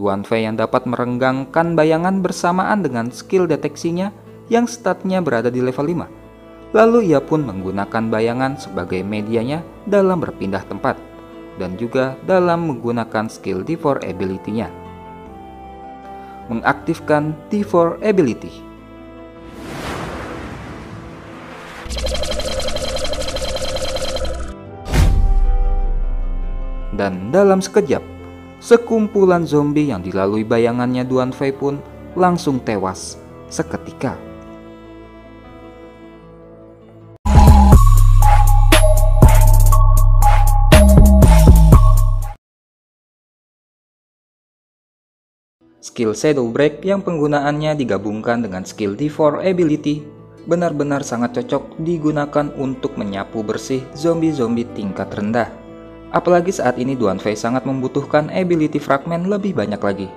Duan Fei yang dapat merenggangkan bayangan bersamaan dengan skill deteksinya yang statnya berada di level 5. Lalu ia pun menggunakan bayangan sebagai medianya dalam berpindah tempat dan juga dalam menggunakan skill D4 ability-nya. Mengaktifkan D4 ability. Dan dalam sekejap, sekumpulan zombie yang dilalui bayangannya Duan Fei pun langsung tewas seketika. Skill Shadow Break yang penggunaannya digabungkan dengan skill D4 ability benar-benar sangat cocok digunakan untuk menyapu bersih zombie-zombie tingkat rendah. Apalagi saat ini Duan Fei sangat membutuhkan ability fragment lebih banyak lagi.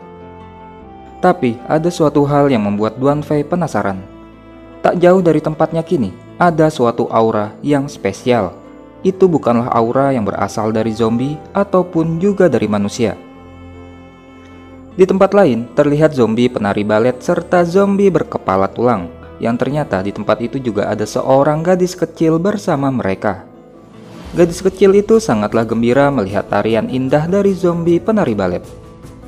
Tapi ada suatu hal yang membuat Duan Fei penasaran. Tak jauh dari tempatnya kini, ada suatu aura yang spesial. Itu bukanlah aura yang berasal dari zombie ataupun juga dari manusia di tempat lain, terlihat zombie penari balet serta zombie berkepala tulang, yang ternyata di tempat itu juga ada seorang gadis kecil bersama mereka. Gadis kecil itu sangatlah gembira melihat tarian indah dari zombie penari balet.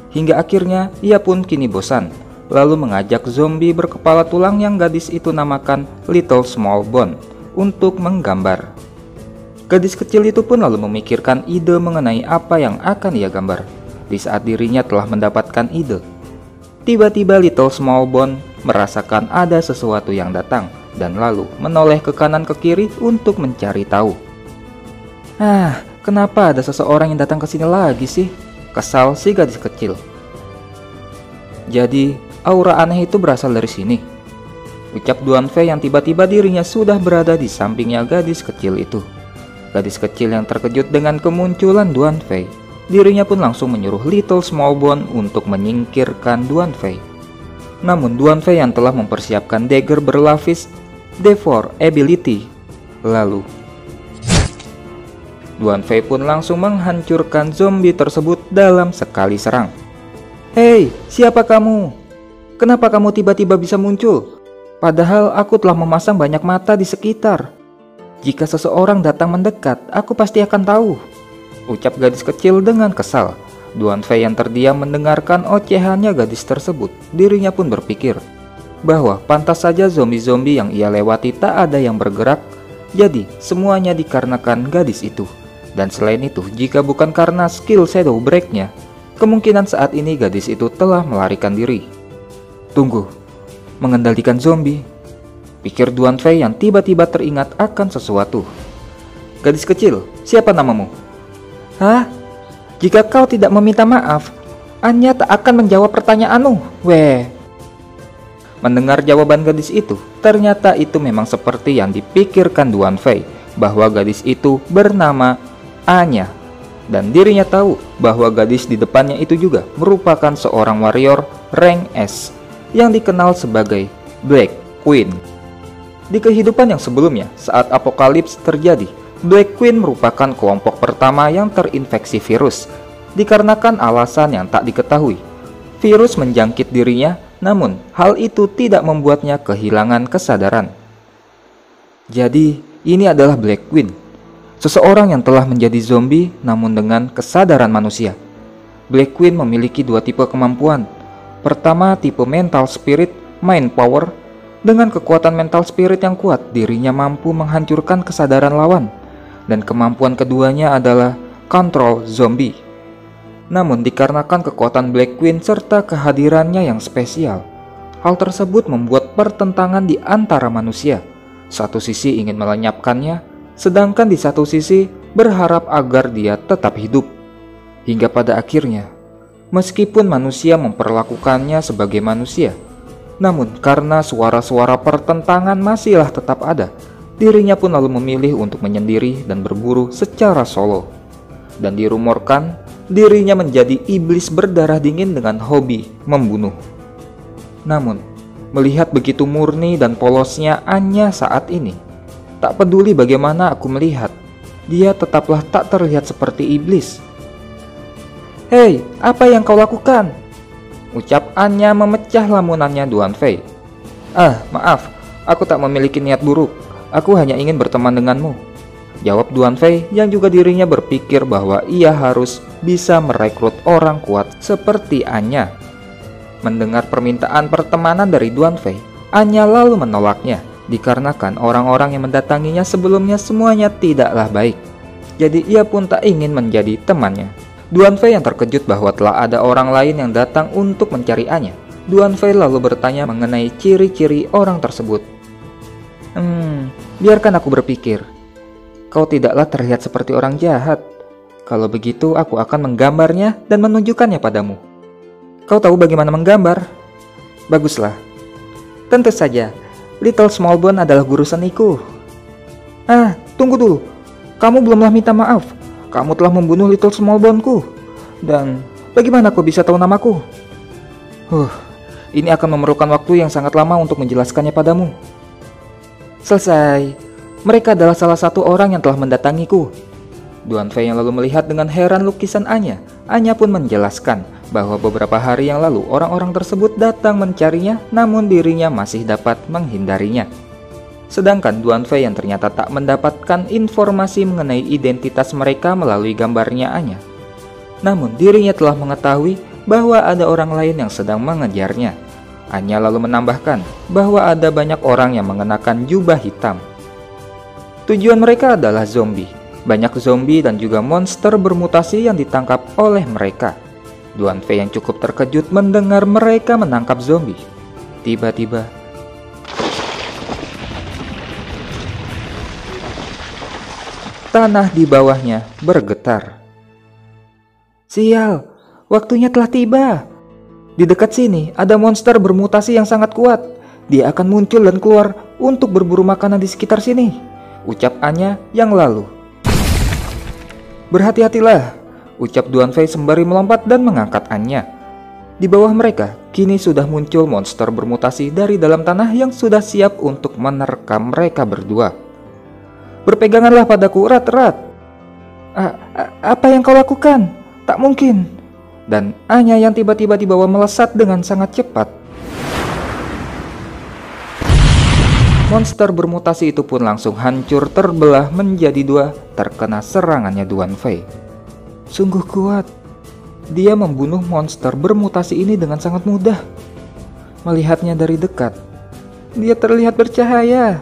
Hingga akhirnya ia pun kini bosan, lalu mengajak zombie berkepala tulang yang gadis itu namakan Little Small Bone untuk menggambar. Gadis kecil itu pun lalu memikirkan ide mengenai apa yang akan ia gambar di saat dirinya telah mendapatkan ide. Tiba-tiba Little Small Bone merasakan ada sesuatu yang datang dan lalu menoleh ke kanan ke kiri untuk mencari tahu. Ah, kenapa ada seseorang yang datang ke sini lagi sih? Kesal si gadis kecil. Jadi, aura aneh itu berasal dari sini. Ucap Duan Fei yang tiba-tiba dirinya sudah berada di sampingnya gadis kecil itu. Gadis kecil yang terkejut dengan kemunculan Duan Fei dirinya pun langsung menyuruh Little Smallbone untuk menyingkirkan Duan Fei. Namun Duan Fei yang telah mempersiapkan dagger berlapis D4 ability lalu Duan Fei pun langsung menghancurkan zombie tersebut dalam sekali serang. Hei, siapa kamu? Kenapa kamu tiba-tiba bisa muncul? Padahal aku telah memasang banyak mata di sekitar. Jika seseorang datang mendekat, aku pasti akan tahu. Ucap gadis kecil dengan kesal. Duan Fei yang terdiam mendengarkan ocehannya gadis tersebut. Dirinya pun berpikir bahwa pantas saja zombie-zombie yang ia lewati tak ada yang bergerak. Jadi semuanya dikarenakan gadis itu. Dan selain itu, jika bukan karena skill Shadow Break-nya, kemungkinan saat ini gadis itu telah melarikan diri. Tunggu, mengendalikan zombie. Pikir Duan Fei yang tiba-tiba teringat akan sesuatu. Gadis kecil, siapa namamu? Hah? Jika kau tidak meminta maaf, Anya tak akan menjawab pertanyaanmu, weh. Mendengar jawaban gadis itu, ternyata itu memang seperti yang dipikirkan Duan Fei, bahwa gadis itu bernama Anya. Dan dirinya tahu bahwa gadis di depannya itu juga merupakan seorang warrior rank S yang dikenal sebagai Black Queen. Di kehidupan yang sebelumnya, saat apokalips terjadi, Black Queen merupakan kelompok pertama yang terinfeksi virus, dikarenakan alasan yang tak diketahui. Virus menjangkit dirinya, namun hal itu tidak membuatnya kehilangan kesadaran. Jadi, ini adalah Black Queen, seseorang yang telah menjadi zombie namun dengan kesadaran manusia. Black Queen memiliki dua tipe kemampuan. Pertama, tipe mental spirit, mind power. Dengan kekuatan mental spirit yang kuat, dirinya mampu menghancurkan kesadaran lawan dan kemampuan keduanya adalah kontrol zombie. Namun dikarenakan kekuatan Black Queen serta kehadirannya yang spesial, hal tersebut membuat pertentangan di antara manusia. Satu sisi ingin melenyapkannya, sedangkan di satu sisi berharap agar dia tetap hidup. Hingga pada akhirnya, meskipun manusia memperlakukannya sebagai manusia, namun karena suara-suara pertentangan masihlah tetap ada, Dirinya pun lalu memilih untuk menyendiri dan berburu secara solo. Dan dirumorkan, dirinya menjadi iblis berdarah dingin dengan hobi membunuh. Namun, melihat begitu murni dan polosnya Anya saat ini, tak peduli bagaimana aku melihat, dia tetaplah tak terlihat seperti iblis. Hei, apa yang kau lakukan? Ucap Anya memecah lamunannya Duan Fei. Ah, maaf, aku tak memiliki niat buruk. Aku hanya ingin berteman denganmu. Jawab Duan Fei yang juga dirinya berpikir bahwa ia harus bisa merekrut orang kuat seperti Anya. Mendengar permintaan pertemanan dari Duan Fei, Anya lalu menolaknya dikarenakan orang-orang yang mendatanginya sebelumnya semuanya tidaklah baik. Jadi ia pun tak ingin menjadi temannya. Duan Fei yang terkejut bahwa telah ada orang lain yang datang untuk mencari Anya. Duan Fei lalu bertanya mengenai ciri-ciri orang tersebut. Hmm, biarkan aku berpikir. Kau tidaklah terlihat seperti orang jahat. Kalau begitu, aku akan menggambarnya dan menunjukkannya padamu. Kau tahu bagaimana menggambar? Baguslah. Tentu saja, Little Smallbone adalah guru seniku. Ah, tunggu dulu. Kamu belumlah minta maaf. Kamu telah membunuh Little Smallbone-ku. Dan bagaimana kau bisa tahu namaku? Huh, ini akan memerlukan waktu yang sangat lama untuk menjelaskannya padamu. Selesai. Mereka adalah salah satu orang yang telah mendatangiku. Duan Fei yang lalu melihat dengan heran lukisan Anya. Anya pun menjelaskan bahwa beberapa hari yang lalu orang-orang tersebut datang mencarinya namun dirinya masih dapat menghindarinya. Sedangkan Duan Fei yang ternyata tak mendapatkan informasi mengenai identitas mereka melalui gambarnya Anya. Namun dirinya telah mengetahui bahwa ada orang lain yang sedang mengejarnya. Anya lalu menambahkan bahwa ada banyak orang yang mengenakan jubah hitam. Tujuan mereka adalah zombie. Banyak zombie dan juga monster bermutasi yang ditangkap oleh mereka. Duan Fei yang cukup terkejut mendengar mereka menangkap zombie. Tiba-tiba, tanah di bawahnya bergetar. Sial, waktunya telah tiba. Di dekat sini ada monster bermutasi yang sangat kuat. Dia akan muncul dan keluar untuk berburu makanan di sekitar sini. Ucap Anya yang lalu. Berhati-hatilah, ucap Duan Fei sembari melompat dan mengangkat Anya. Di bawah mereka, kini sudah muncul monster bermutasi dari dalam tanah yang sudah siap untuk menerkam mereka berdua. Berpeganganlah padaku erat-erat. Apa yang kau lakukan? Tak mungkin. Dan Anya yang tiba-tiba dibawa melesat dengan sangat cepat. Monster bermutasi itu pun langsung hancur terbelah menjadi dua terkena serangannya Duan Fei. Sungguh kuat. Dia membunuh monster bermutasi ini dengan sangat mudah. Melihatnya dari dekat, dia terlihat bercahaya.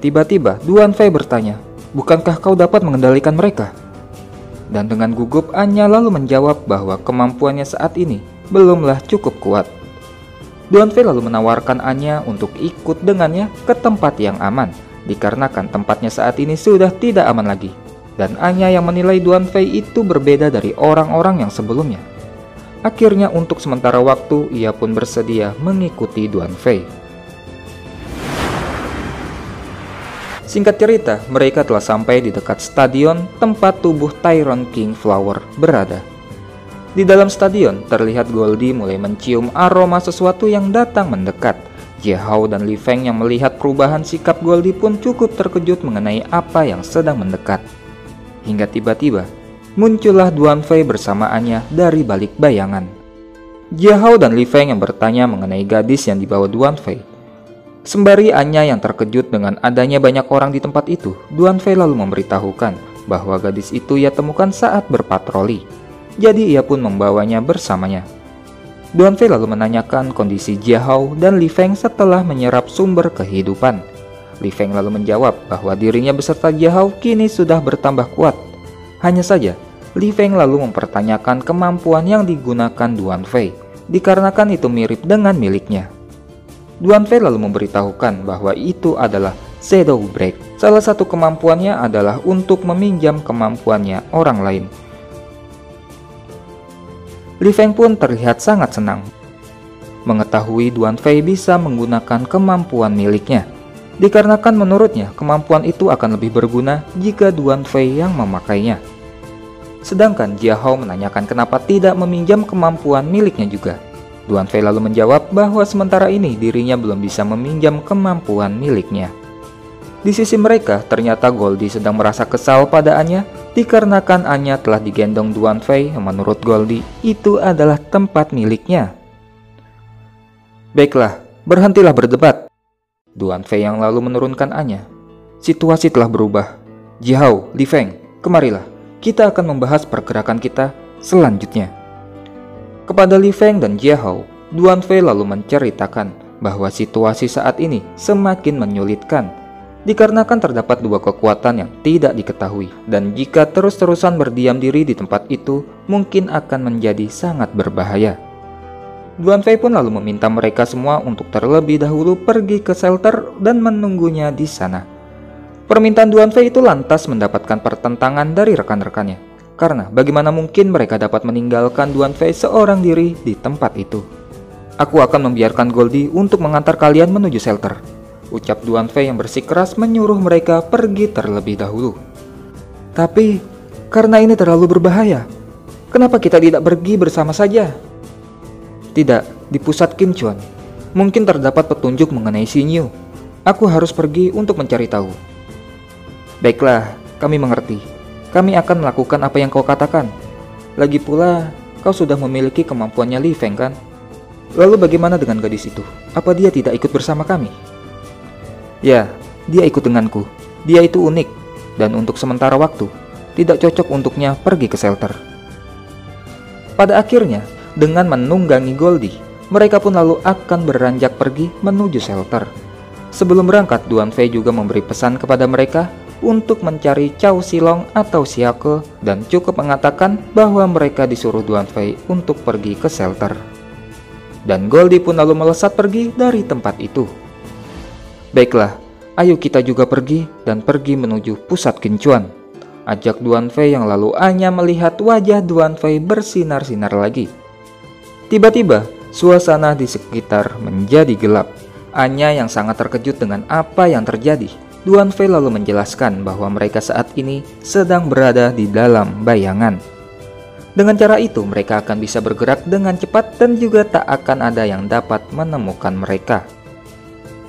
Tiba-tiba, Duan Fei bertanya, Bukankah kau dapat mengendalikan mereka? Dan dengan gugup, Anya lalu menjawab bahwa kemampuannya saat ini belumlah cukup kuat. Duan Fei lalu menawarkan Anya untuk ikut dengannya ke tempat yang aman, dikarenakan tempatnya saat ini sudah tidak aman lagi dan Anya yang menilai Duan Fei itu berbeda dari orang-orang yang sebelumnya. Akhirnya untuk sementara waktu ia pun bersedia mengikuti Duan Fei. Singkat cerita, mereka telah sampai di dekat stadion tempat tubuh Tyron King Flower berada. Di dalam stadion, terlihat Goldie mulai mencium aroma sesuatu yang datang mendekat. Jiahao dan Li Feng yang melihat perubahan sikap Goldie pun cukup terkejut mengenai apa yang sedang mendekat hingga tiba-tiba muncullah Duan Fei bersamaannya dari balik bayangan. Jiahao dan Li Feng yang bertanya mengenai gadis yang dibawa Duan Fei. Sembari Anya yang terkejut dengan adanya banyak orang di tempat itu, Duan Fei lalu memberitahukan bahwa gadis itu ia temukan saat berpatroli. Jadi ia pun membawanya bersamanya. Duan Fei lalu menanyakan kondisi Jiahao dan Li Feng setelah menyerap sumber kehidupan. Li Feng lalu menjawab bahwa dirinya beserta Jiahao kini sudah bertambah kuat. Hanya saja, Li Feng lalu mempertanyakan kemampuan yang digunakan Duan Fei, dikarenakan itu mirip dengan miliknya. Duan Fei lalu memberitahukan bahwa itu adalah Shadow Break. Salah satu kemampuannya adalah untuk meminjam kemampuannya orang lain. Li Feng pun terlihat sangat senang mengetahui Duan Fei bisa menggunakan kemampuan miliknya dikarenakan menurutnya kemampuan itu akan lebih berguna jika Duan Fei yang memakainya. Sedangkan Jia Hao menanyakan kenapa tidak meminjam kemampuan miliknya juga. Duan Fei lalu menjawab bahwa sementara ini dirinya belum bisa meminjam kemampuan miliknya. Di sisi mereka, ternyata Goldie sedang merasa kesal pada Anya dikarenakan Anya telah digendong Duan Fei menurut Goldie itu adalah tempat miliknya. Baiklah, berhentilah berdebat. Duan Fei yang lalu menurunkan Anya. Situasi telah berubah. Jihao, Li Feng, kemarilah. Kita akan membahas pergerakan kita selanjutnya. Kepada Li Feng dan Jihao, Duan Fei lalu menceritakan bahwa situasi saat ini semakin menyulitkan dikarenakan terdapat dua kekuatan yang tidak diketahui dan jika terus-terusan berdiam diri di tempat itu mungkin akan menjadi sangat berbahaya. Duan Fei pun lalu meminta mereka semua untuk terlebih dahulu pergi ke shelter dan menunggunya di sana. Permintaan Duan Fei itu lantas mendapatkan pertentangan dari rekan-rekannya. Karena bagaimana mungkin mereka dapat meninggalkan Duan Fei seorang diri di tempat itu. Aku akan membiarkan Goldie untuk mengantar kalian menuju shelter. Ucap Duan Fei yang bersikeras menyuruh mereka pergi terlebih dahulu. Tapi, karena ini terlalu berbahaya, kenapa kita tidak pergi bersama saja? Tidak, di pusat Kinchuan. Mungkin terdapat petunjuk mengenai Xinyu. Aku harus pergi untuk mencari tahu. Baiklah, kami mengerti. Kami akan melakukan apa yang kau katakan. Lagi pula, kau sudah memiliki kemampuannya Li Feng kan? Lalu bagaimana dengan gadis itu? Apa dia tidak ikut bersama kami? Ya, dia ikut denganku. Dia itu unik, dan untuk sementara waktu, tidak cocok untuknya pergi ke shelter. Pada akhirnya, dengan menunggangi Goldie, mereka pun lalu akan beranjak pergi menuju shelter. Sebelum berangkat, Duan Fei juga memberi pesan kepada mereka untuk mencari Chow Silong atau Siake dan cukup mengatakan bahwa mereka disuruh Duan Fei untuk pergi ke shelter. Dan Goldie pun lalu melesat pergi dari tempat itu. Baiklah, ayo kita juga pergi dan pergi menuju pusat kincuan. Ajak Duan Fei yang lalu hanya melihat wajah Duan Fei bersinar-sinar lagi. Tiba-tiba, suasana di sekitar menjadi gelap. Anya yang sangat terkejut dengan apa yang terjadi. Duan Fei lalu menjelaskan bahwa mereka saat ini sedang berada di dalam bayangan. Dengan cara itu, mereka akan bisa bergerak dengan cepat dan juga tak akan ada yang dapat menemukan mereka.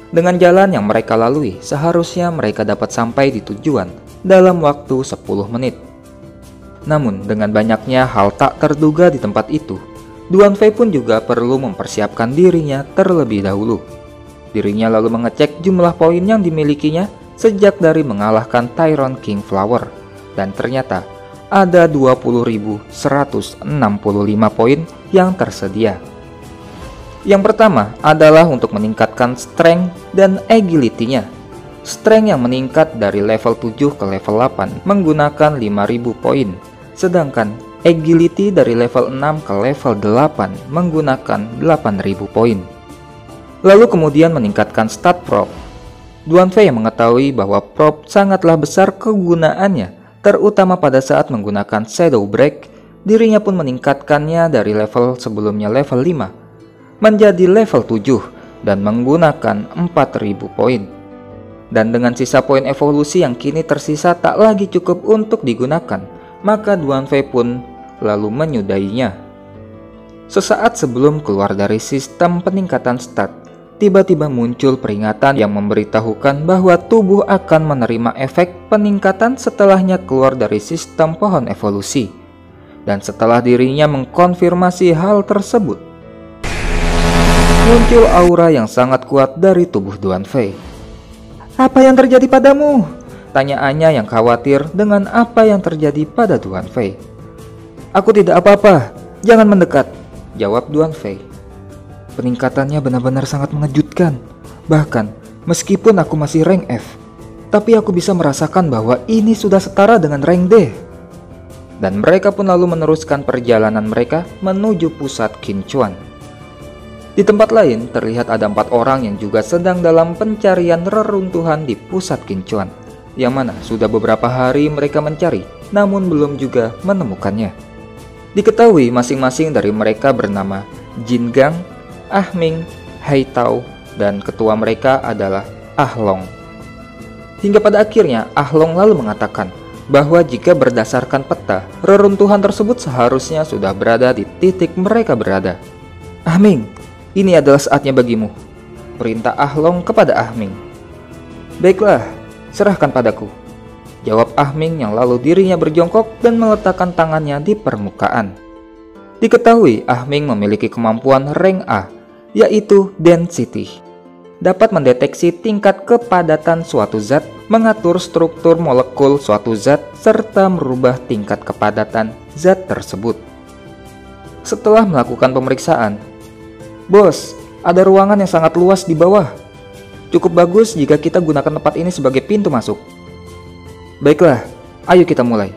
Dengan jalan yang mereka lalui, seharusnya mereka dapat sampai di tujuan dalam waktu 10 menit. Namun, dengan banyaknya hal tak terduga di tempat itu, Duan Fei pun juga perlu mempersiapkan dirinya terlebih dahulu. Dirinya lalu mengecek jumlah poin yang dimilikinya sejak dari mengalahkan Tyron King Flower. Dan ternyata ada 20.165 poin yang tersedia. Yang pertama adalah untuk meningkatkan strength dan agility-nya. Strength yang meningkat dari level 7 ke level 8 menggunakan 5000 poin. Sedangkan agility dari level 6 ke level 8 menggunakan 8000 poin. Lalu kemudian meningkatkan stat prop. Duan Fei yang mengetahui bahwa prop sangatlah besar kegunaannya, terutama pada saat menggunakan Shadow Break, dirinya pun meningkatkannya dari level sebelumnya level 5 menjadi level 7 dan menggunakan 4000 poin. Dan dengan sisa poin evolusi yang kini tersisa tak lagi cukup untuk digunakan, maka Duan Fei pun lalu menyudahinya. Sesaat sebelum keluar dari sistem peningkatan stat, tiba-tiba muncul peringatan yang memberitahukan bahwa tubuh akan menerima efek peningkatan setelahnya keluar dari sistem pohon evolusi. Dan setelah dirinya mengkonfirmasi hal tersebut, muncul aura yang sangat kuat dari tubuh Duan Fei. Apa yang terjadi padamu? Tanya Anya yang khawatir dengan apa yang terjadi pada Duan Fei. Aku tidak apa-apa, jangan mendekat, jawab Duan Fei. Peningkatannya benar-benar sangat mengejutkan. Bahkan, meskipun aku masih rank F, tapi aku bisa merasakan bahwa ini sudah setara dengan rank D. Dan mereka pun lalu meneruskan perjalanan mereka menuju pusat Kinchuan. Di tempat lain, terlihat ada empat orang yang juga sedang dalam pencarian reruntuhan di pusat Kincuan, yang mana sudah beberapa hari mereka mencari, namun belum juga menemukannya. Diketahui masing-masing dari mereka bernama Jin Gang, Ah Ming, Hai Tao, dan ketua mereka adalah Ah Long. Hingga pada akhirnya Ah Long lalu mengatakan bahwa jika berdasarkan peta, reruntuhan tersebut seharusnya sudah berada di titik mereka berada. Ah Ming, ini adalah saatnya bagimu. Perintah Ahlong kepada Ahming. Baiklah, serahkan padaku. Jawab Ahming yang lalu dirinya berjongkok dan meletakkan tangannya di permukaan. Diketahui Ahming memiliki kemampuan rank A, yaitu density. Dapat mendeteksi tingkat kepadatan suatu zat, mengatur struktur molekul suatu zat, serta merubah tingkat kepadatan zat tersebut. Setelah melakukan pemeriksaan, Bos, ada ruangan yang sangat luas di bawah. Cukup bagus jika kita gunakan tempat ini sebagai pintu masuk. Baiklah, ayo kita mulai.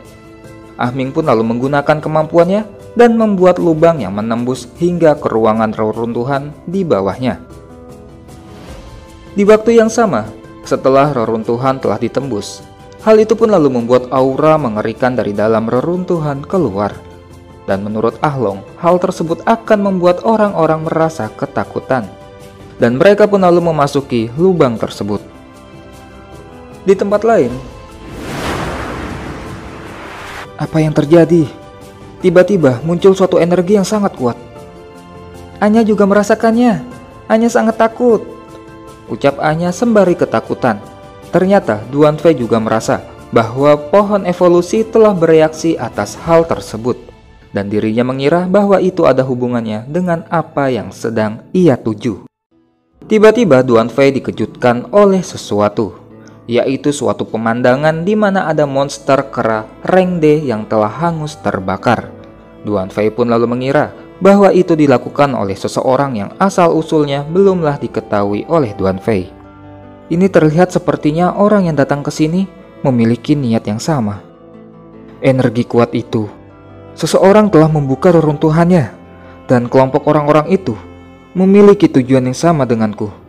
Ahming pun lalu menggunakan kemampuannya dan membuat lubang yang menembus hingga ke ruangan reruntuhan di bawahnya. Di waktu yang sama, setelah reruntuhan telah ditembus, hal itu pun lalu membuat aura mengerikan dari dalam reruntuhan keluar. Dan menurut Ahlong, hal tersebut akan membuat orang-orang merasa ketakutan. Dan mereka pun lalu memasuki lubang tersebut. Di tempat lain, apa yang terjadi? Tiba-tiba muncul suatu energi yang sangat kuat. Anya juga merasakannya. Anya sangat takut. Ucap Anya sembari ketakutan. Ternyata Duan Fei juga merasa bahwa pohon evolusi telah bereaksi atas hal tersebut. Dan dirinya mengira bahwa itu ada hubungannya dengan apa yang sedang ia tuju. Tiba-tiba Duan Fei dikejutkan oleh sesuatu yaitu suatu pemandangan di mana ada monster kera Rengde yang telah hangus terbakar. Duan Fei pun lalu mengira bahwa itu dilakukan oleh seseorang yang asal-usulnya belumlah diketahui oleh Duan Fei. Ini terlihat sepertinya orang yang datang ke sini memiliki niat yang sama. Energi kuat itu, seseorang telah membuka reruntuhannya, dan kelompok orang-orang itu memiliki tujuan yang sama denganku.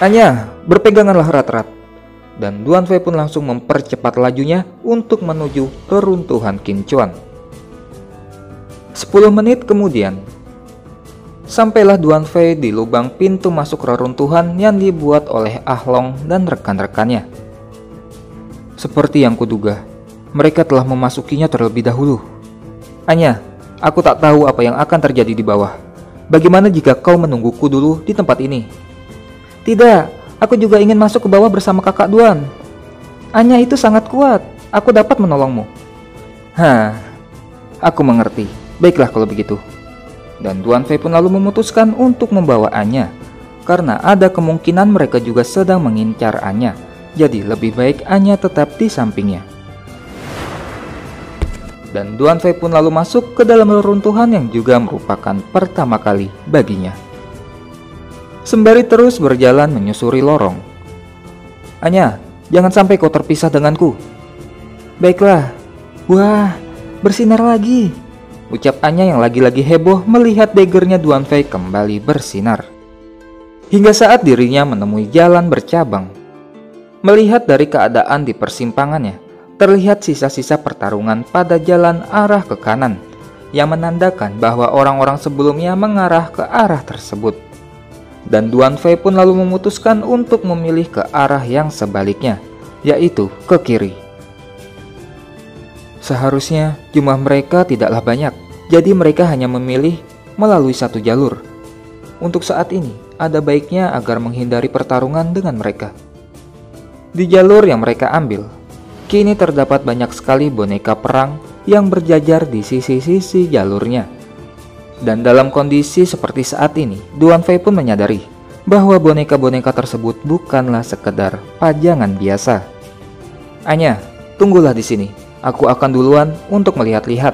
Hanya berpeganganlah rat-rat. Dan Duan Fei pun langsung mempercepat lajunya untuk menuju keruntuhan Kincuan. 10 menit kemudian, sampailah Duan Fei di lubang pintu masuk reruntuhan yang dibuat oleh Ahlong dan rekan-rekannya. Seperti yang kuduga, mereka telah memasukinya terlebih dahulu. Hanya, aku tak tahu apa yang akan terjadi di bawah. Bagaimana jika kau menungguku dulu di tempat ini? Tidak, aku juga ingin masuk ke bawah bersama kakak Duan. Anya itu sangat kuat, aku dapat menolongmu. Hah, aku mengerti. Baiklah kalau begitu. Dan Duan Fei pun lalu memutuskan untuk membawa Anya. Karena ada kemungkinan mereka juga sedang mengincar Anya. Jadi lebih baik Anya tetap di sampingnya. Dan Duan Fei pun lalu masuk ke dalam reruntuhan yang juga merupakan pertama kali baginya sembari terus berjalan menyusuri lorong. Anya, jangan sampai kau terpisah denganku. Baiklah. Wah, bersinar lagi. Ucap Anya yang lagi-lagi heboh melihat dagernya Duan Fei kembali bersinar. Hingga saat dirinya menemui jalan bercabang. Melihat dari keadaan di persimpangannya, terlihat sisa-sisa pertarungan pada jalan arah ke kanan yang menandakan bahwa orang-orang sebelumnya mengarah ke arah tersebut dan Duan Fei pun lalu memutuskan untuk memilih ke arah yang sebaliknya, yaitu ke kiri. Seharusnya jumlah mereka tidaklah banyak, jadi mereka hanya memilih melalui satu jalur. Untuk saat ini, ada baiknya agar menghindari pertarungan dengan mereka. Di jalur yang mereka ambil, kini terdapat banyak sekali boneka perang yang berjajar di sisi-sisi jalurnya dan dalam kondisi seperti saat ini, Duan Fei pun menyadari bahwa boneka-boneka tersebut bukanlah sekedar pajangan biasa. Anya, tunggulah di sini. Aku akan duluan untuk melihat-lihat.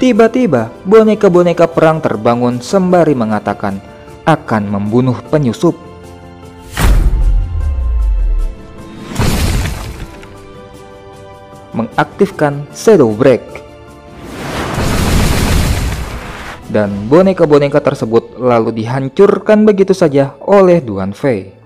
Tiba-tiba, boneka-boneka perang terbangun sembari mengatakan akan membunuh penyusup. Mengaktifkan Shadow Break dan boneka-boneka tersebut lalu dihancurkan begitu saja oleh Duan Fei.